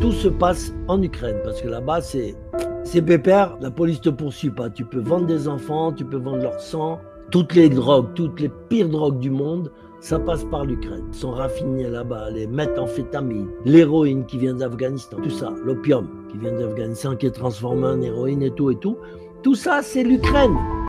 Tout se passe en Ukraine parce que là-bas, c'est c'est pépère, la police te poursuit pas. Tu peux vendre des enfants, tu peux vendre leur sang, toutes les drogues, toutes les pires drogues du monde, ça passe par l'Ukraine. Ils sont raffinés là-bas, les méthamphétamines, l'héroïne qui vient d'Afghanistan, tout ça, l'opium qui vient d'Afghanistan qui est transformé en héroïne et tout et tout. Tout ça, c'est l'Ukraine.